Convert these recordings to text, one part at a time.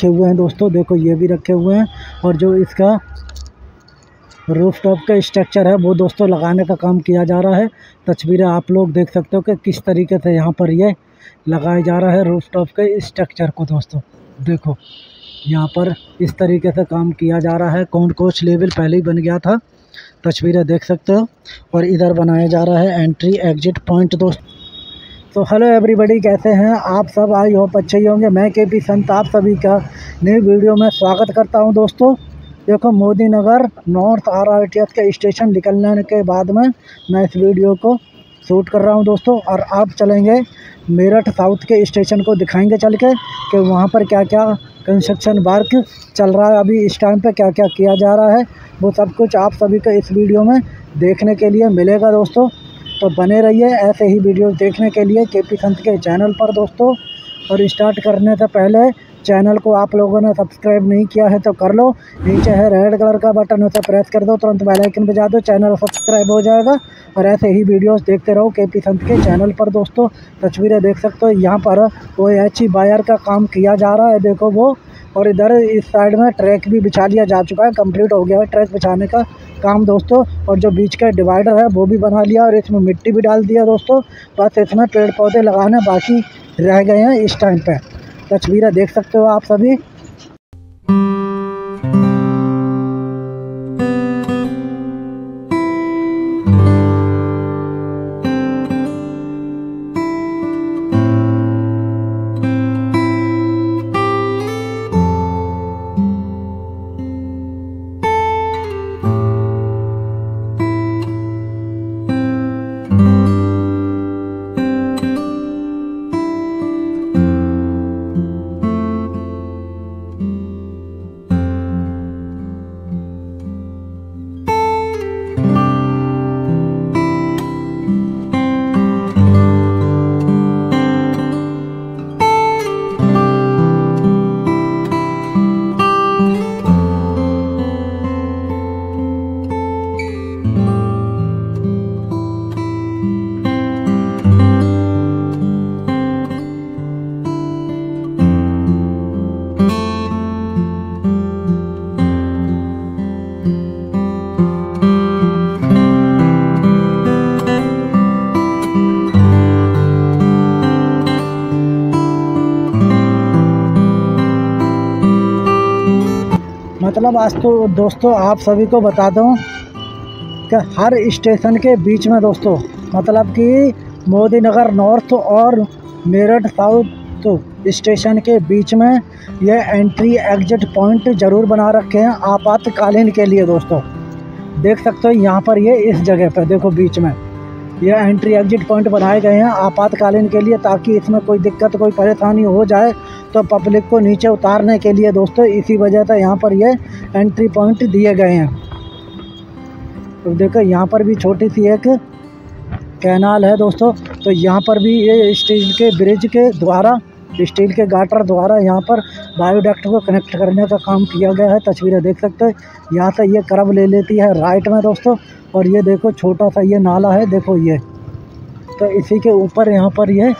रखे हुए हैं दोस्तों। देखो ये भी रखे हुए हैं और जो इसका रूफ टॉप का स्ट्रक्चर है, वो दोस्तों लगाने का काम किया जा रहा है। तस्वीरें आप लोग देख सकते हो कि किस तरीके से यहाँ पर ये लगाया जा रहा है रूफ टॉप के स्ट्रक्चर को दोस्तों। देखो, यहाँ पर इस तरीके से काम किया जा रहा है। कौन कोच लेवल पहले ही बन गया था, तस्वीरें देख सकते हो। और इधर बनाया जा रहा है एंट्री एग्जिट पॉइंट दोस्त तो हेलो एवरीबडी कैसे हैं? आप सब आई होप अच्छे ही होंगे। मैं के पी संत, आप सभी का नई वीडियो में स्वागत करता हूँ दोस्तों। देखो, Modi Nagar north R R T S के स्टेशन निकलने के बाद में मैं इस वीडियो को शूट कर रहा हूँ दोस्तों, और आप चलेंगे मेरठ साउथ के स्टेशन को दिखाएँगे चल के कि वहाँ पर क्या क्या कंस्ट्रक्शन वर्क चल रहा है। अभी इस टाइम पे क्या क्या किया जा रहा है, वो सब कुछ आप सभी को इस वीडियो में देखने के लिए मिलेगा दोस्तों। तो बने रहिए ऐसे ही वीडियो देखने के लिए के पी संत के चैनल पर दोस्तों। और स्टार्ट करने से पहले चैनल को आप लोगों ने सब्सक्राइब नहीं किया है तो कर लो। नीचे है रेड कलर का बटन, उसे प्रेस कर दो, तुरंत बेल आइकन बजा दो, चैनल सब्सक्राइब हो जाएगा। और ऐसे ही वीडियोस देखते रहो के पी संत के चैनल पर दोस्तों। तस्वीरें देख सकते हो, यहाँ पर वो एच बायर का काम किया जा रहा है, देखो वो। और इधर इस साइड में ट्रैक भी बिछा लिया जा चुका है, कंप्लीट हो गया है ट्रैक बिछाने का काम दोस्तों। और जो बीच का डिवाइडर है, वो भी बना लिया और इसमें मिट्टी भी डाल दिया दोस्तों। बस इसमें पेड़ पौधे लगाने बाकी रह गए हैं इस टाइम पर तस्वीरें देख सकते हो आप सभी। मतलब आज तो दोस्तों आप सभी को बता दूँ कि हर स्टेशन के बीच में दोस्तों मतलब कि मोदी नगर नॉर्थ और मेरठ साउथ स्टेशन के बीच में यह एंट्री एग्जिट पॉइंट ज़रूर बना रखे हैं आपातकालीन के लिए दोस्तों। देख सकते हो यहाँ पर ये इस जगह पर देखो बीच में। ये एंट्री एग्जिट पॉइंट बनाए गए हैं आपातकालीन के लिए ताकि इसमें कोई दिक्कत, कोई परेशानी हो जाए तो पब्लिक को नीचे उतारने के लिए दोस्तों, इसी वजह से यहाँ पर ये एंट्री पॉइंट दिए गए हैं। तो देखो, यहाँ पर भी छोटी सी एक कैनाल है दोस्तों तो यहाँ पर भी ये स्टील के ब्रिज के द्वारा स्टील के गाटर द्वारा यहाँ पर बायोडक्ट को कनेक्ट करने का काम किया गया है। तस्वीरें देख सकते हैं, यहाँ से ये करब ले लेती है राइट में दोस्तों। और ये देखो छोटा सा ये नाला है, देखो ये। तो इसी के ऊपर यहाँ पर ये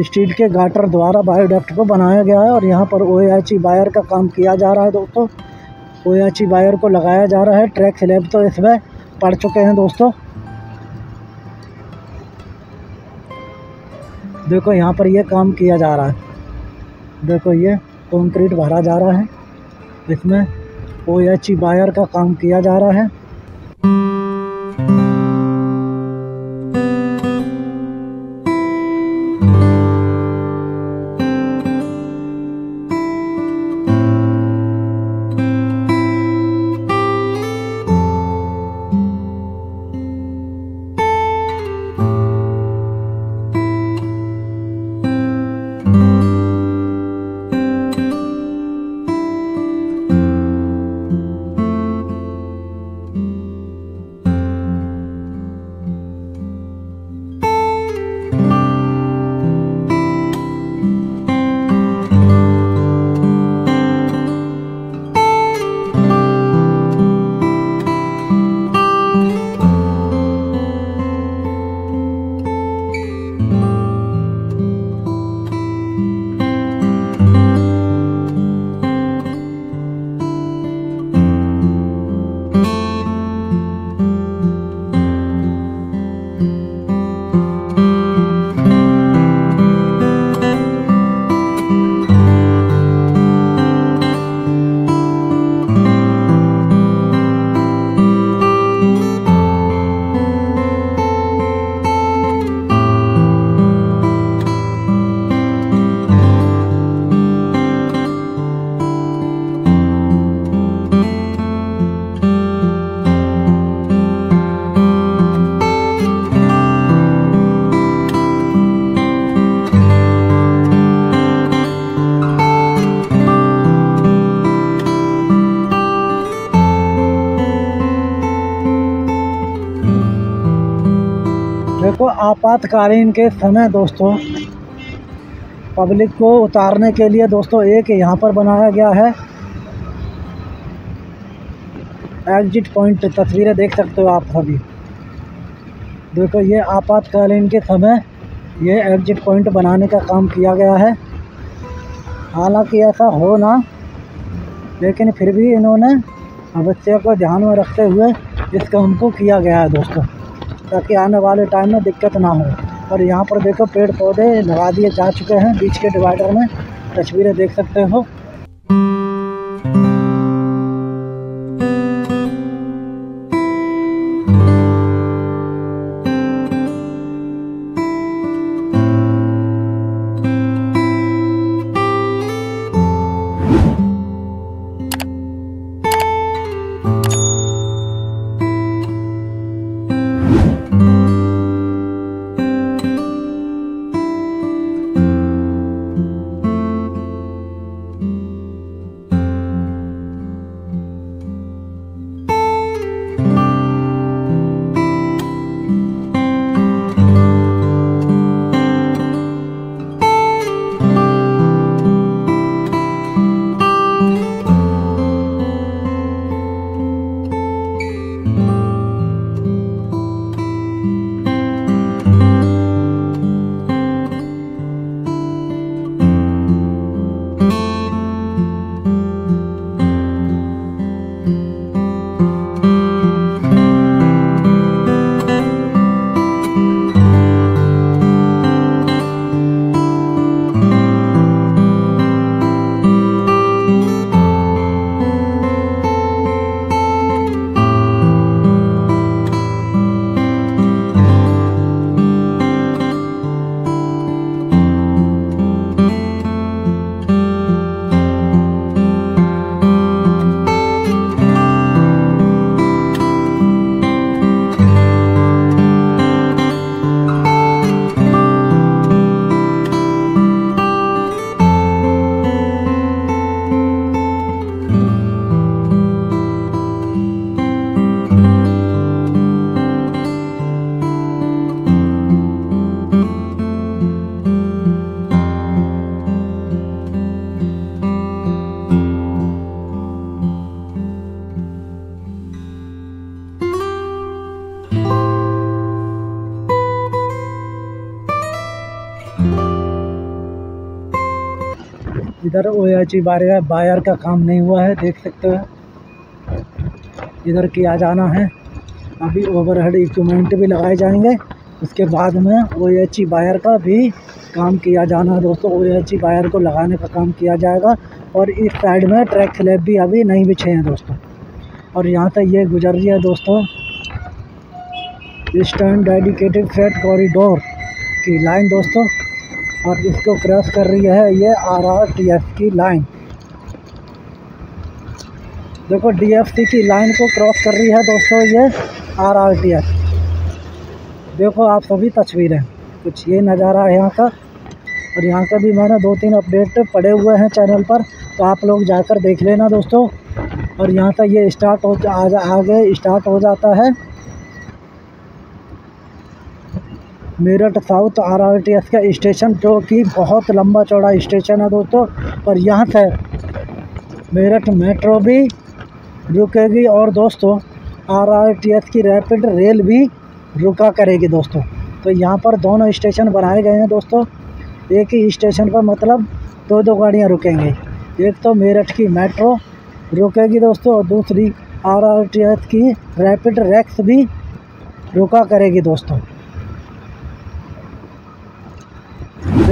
स्टील के गाटर द्वारा बायोडक्ट को बनाया गया है और यहाँ पर ओ वायर का काम किया जा रहा है दोस्तों। ओ वायर को लगाया जा रहा है, ट्रैक स्लैब तो इसमें पड़ चुके हैं दोस्तों। देखो यहाँ पर ये काम किया जा रहा है। देखो ये कंक्रीट भरा जा रहा है। इसमें ओ एच वायर का काम किया जा रहा है। आपातकालीन के समय दोस्तों पब्लिक को उतारने के लिए दोस्तों एक यहाँ पर बनाया गया है। एग्जिट पॉइंट तस्वीरें देख सकते हो आप सभी। देखो, ये आपातकालीन के समय ये एग्जिट पॉइंट बनाने का काम किया गया है। हालाँकि ऐसा हो ना, लेकिन फिर भी इन्होंने अवश्य को ध्यान में रखते हुए इस काम को किया गया है दोस्तों। ताकि आने वाले टाइम में दिक्कत ना हो। और यहाँ पर देखो पेड़ पौधे लगा दिए जा चुके हैं। बीच के डिवाइडर में तस्वीरें देख सकते हो। इधर ओयाची बायर बायर का काम नहीं हुआ है, देख सकते हो। इधर किया जाना है। अभी ओवरहेड इक्विपमेंट भी लगाए जाएँगे। उसके बाद में ओएची बायर का भी काम किया जाना है। दोस्तों ओएची बायर को लगाने का काम किया जाएगा। और इस साइड में ट्रैक स्लैब भी अभी नहीं बिछे हैं दोस्तों। और यहाँ तक ये गुजर रही है दोस्तों। ईस्टर्न डेडिकेटेड फ्रेट कॉरिडोर की लाइन दोस्तों। और इसको क्रॉस कर रही है ये आर आर टी एफ़ की लाइन देखो डी एफ़ सी की लाइन को क्रॉस कर रही है दोस्तों ये आर आर टी एफ़ देखो आप सभी तस्वीरें, कुछ ये नज़ारा है यहाँ का, और यहाँ का भी मैंने दो तीन अपडेट पड़े हुए हैं चैनल पर तो आप लोग जाकर देख लेना दोस्तों. और यहाँ तक ये स्टार्ट हो आगे स्टार्ट हो जाता है. Meerut south R R T S का स्टेशन, जो कि बहुत लंबा चौड़ा स्टेशन है दोस्तों। और यहाँ से मेरठ मेट्रो भी रुकेगी और दोस्तों आर आर टी एस की रैपिड रेल भी रुका करेगी दोस्तों। तो यहाँ पर दोनों स्टेशन बनाए गए हैं दोस्तों। एक ही स्टेशन पर मतलब दो दो गाड़ियाँ रुकेंगे। एक तो मेरठ की मेट्रो रुकेगी दोस्तों और दूसरी आर आर टी एस की रैपिड रैक्स भी रुका करेगी दोस्तों।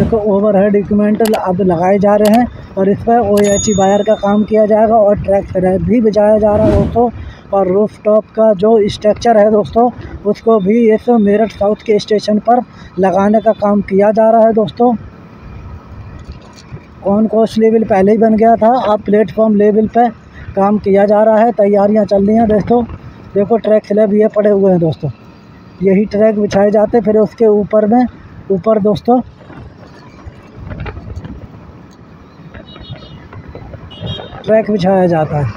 देखो ओवरहेड इक्विपमेंट अब लगाए जा रहे हैं और इस पर ओ एच वायर का काम किया जाएगा और ट्रैक भी बिछाया जा रहा है दोस्तों। और रूफ टॉप का जो स्ट्रक्चर है दोस्तों, उसको भी इस मेरठ साउथ के स्टेशन पर लगाने का काम किया जा रहा है दोस्तों। कौन कोस्ट लेवल पहले ही बन गया था, अब प्लेटफॉर्म लेवल पर काम किया जा रहा है, तैयारियाँ चल रही हैं दोस्तों। देखो ट्रैक स्लैब ये पड़े हुए हैं दोस्तों। यही ट्रैक बिछाए जाते फिर उसके ऊपर में, ऊपर दोस्तों ट्रैक बिछाया जाता है।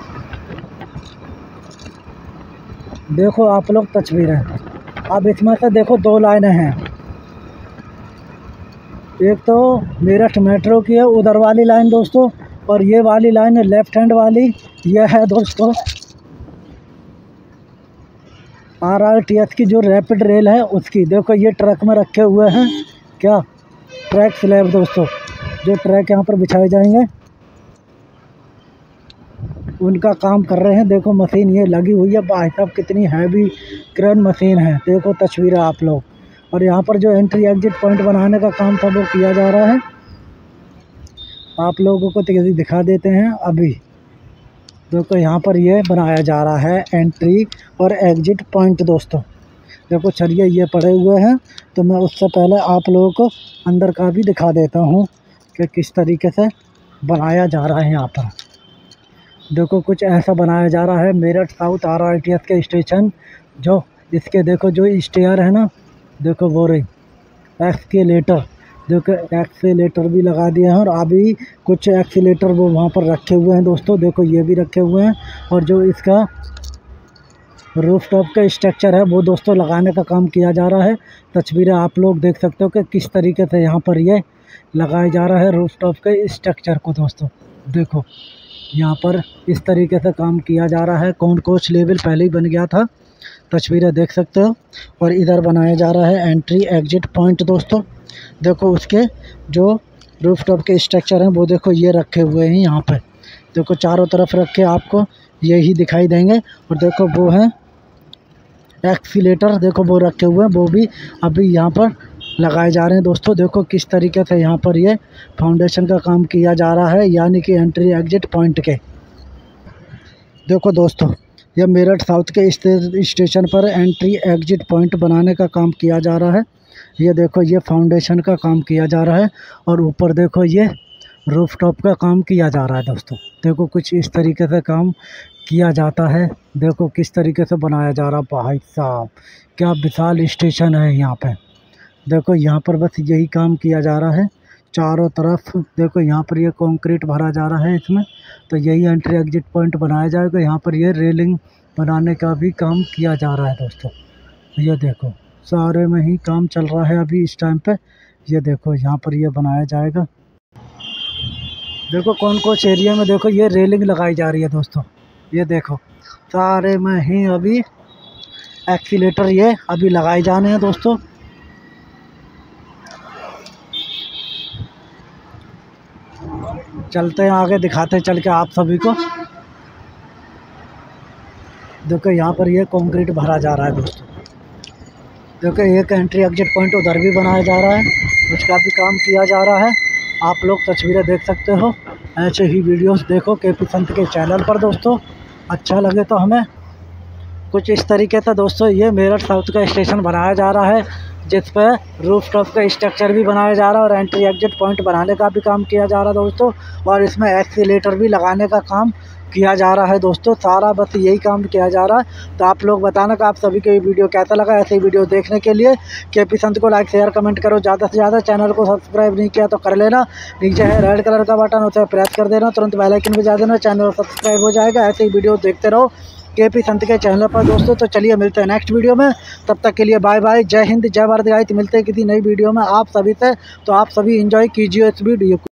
देखो आप लोग तस्वीरें। अब इसमें से देखो दो लाइनें हैं। एक तो मेरठ मेट्रो की है, उधर वाली लाइन दोस्तों, और ये वाली लाइन है लेफ़्ट हैंड वाली, ये है दोस्तों। आर आर टी एस की जो रैपिड रेल है, उसकी। देखो ये ट्रक में रखे हुए हैं। क्या? ट्रैक स्लैब दोस्तों। जो ट्रैक यहाँ पर बिछाए जाएँगे। उनका काम कर रहे हैं। देखो मशीन ये लगी हुई है। भाई साहब, कितनी हैवी क्रेन मशीन है। देखो तस्वीरें आप लोग। और यहाँ पर जो एंट्री एग्जिट पॉइंट बनाने का काम था वो किया जा रहा है। आप लोगों को तेज़ी दिखा देते हैं अभी। देखो यहाँ पर ये बनाया जा रहा है एंट्री और एग्जिट पॉइंट दोस्तों। देखो चलिए ये पड़े हुए हैं। तो मैं उससे पहले आप लोगों को अंदर का भी दिखा देता हूँ कि किस तरीके से बनाया जा रहा है यहाँ पर। देखो कुछ ऐसा बनाया जा रहा है, Meerut south R R T S के स्टेशन, जो इसके देखो जो स्टेयर है ना, देखो वो रही एक्सकेलेटर देखो एक्सीटर भी लगा दिए हैं और अभी कुछ एक्सीटर वो वहाँ पर रखे हुए हैं दोस्तों, देखो ये भी रखे हुए हैं और जो इसका रूफ टॉप का स्ट्रक्चर है वो दोस्तों लगाने का काम किया जा रहा है। तस्वीरें आप लोग देख सकते हो कि किस तरीके से यहाँ पर ये लगाया जा रहा है रूफ टॉप के स्ट्रक्चर को दोस्तों, देखो। यहाँ पर इस तरीके से काम किया जा रहा है। कौन कोच लेवल पहले ही बन गया था, तस्वीरें देख सकते हो। और इधर बनाया जा रहा है एंट्री एग्जिट पॉइंट दोस्तों। देखो उसके जो रूफ टॉप के स्ट्रक्चर हैं, वो देखो ये रखे हुए हैं यहाँ पर देखो चारों तरफ़ रखे आपको, यही दिखाई देंगे। और देखो वो हैं एक्सीटर देखो वो रखे हुए हैं, वो भी अभी यहाँ पर लगाए जा रहे हैं। दोस्तों, देखो किस तरीके से यहाँ पर ये फाउंडेशन का काम किया जा रहा है, यानी कि एंट्री एग्जिट पॉइंट के। देखो दोस्तों यह मेरठ साउथ के स्टेशन पर एंट्री एग्जिट पॉइंट बनाने का काम किया जा रहा है। ये देखो, ये फाउंडेशन का काम किया जा रहा है और ऊपर देखो ये रूफ टॉप का काम किया जा रहा है दोस्तों। देखो कुछ इस तरीके से काम किया जाता है। देखो किस तरीके से बनाया जा रहा भाई साहब, क्या विशाल स्टेशन है यहाँ पे। देखो, यहाँ पर बस यही काम किया जा रहा है। चारों तरफ़, देखो, यहाँ पर ये कंक्रीट भरा जा रहा है इसमें। तो यही एंट्री एग्जिट पॉइंट बनाया जाएगा। यहाँ पर ये रेलिंग बनाने का भी काम किया जा रहा है दोस्तों। ये देखो, सारे में ही काम चल रहा है अभी इस टाइम पे। ये देखो, यहाँ पर ये बनाया जाएगा। देखो कौन कौन से एरिया में देखो, ये रेलिंग लगाई जा रही है दोस्तों। ये देखो, सारे में ही अभी एक्सीटर ये अभी लगाए जाने हैं दोस्तों। चलते हैं आगे, दिखाते चल के आप सभी को। देखो, यहाँ पर ये कंक्रीट भरा जा रहा है दोस्तों। देखो, एक एंट्री एग्जिट पॉइंट उधर भी बनाया जा रहा है। उसका भी काम किया जा रहा है। आप लोग तस्वीरें देख सकते हो। ऐसे ही वीडियोस देखो के पी संत के चैनल पर दोस्तों। अच्छा लगे तो हमें कुछ इस तरीके से दोस्तों, ये मेरठ साउथ का स्टेशन बनाया जा रहा है, जिस पर रूफ टॉप का स्ट्रक्चर भी बनाया जा रहा है और एंट्री एग्जिट पॉइंट बनाने का भी काम किया जा रहा है दोस्तों, और इसमें एक्सीटर भी लगाने का काम किया जा रहा है दोस्तों, सारा बस यही काम किया जा रहा है। तो आप लोग बताना कि आप सभी को ये वीडियो कैसा लगा, ऐसे वीडियो देखने के लिए। के पी संत को लाइक शेयर कमेंट करो, ज़्यादा से ज़्यादा चैनल को सब्सक्राइब नहीं किया तो कर लेना। नीचे है रेड कलर का बटन उसे प्रेस कर देना, तुरंत बेलाइकन जा देना चैनल सब्सक्राइब हो जाएगा, ऐसे ही वीडियो देखते रहो। के पी संत के चैनल पर। दोस्तों तो चलिए मिलते हैं नेक्स्ट वीडियो में। तब तक के लिए बाय बाय जय हिंद, जय भारत। गाय, मिलते हैं किसी नई वीडियो में। आप सभी से तो आप सभी इंजॉय कीजिए इस वीडियो को।